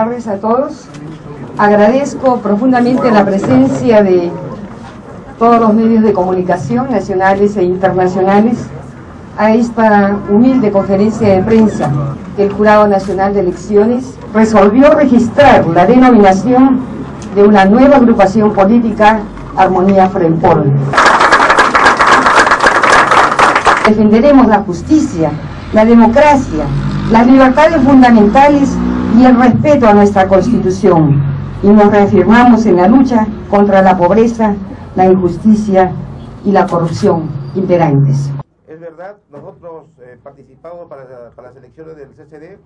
tardes a todos. Agradezco profundamente la presencia de todos los medios de comunicación nacionales e internacionales a esta humilde conferencia de prensa que el Jurado Nacional de Elecciones resolvió registrar la denominación de una nueva agrupación política, Armonía Frempol. Defenderemos la justicia, la democracia, las libertades fundamentales y el respeto a nuestra Constitución y nos reafirmamos en la lucha contra la pobreza, la injusticia y la corrupción imperantes. Es verdad, nosotros eh, participamos para, las elecciones del CCD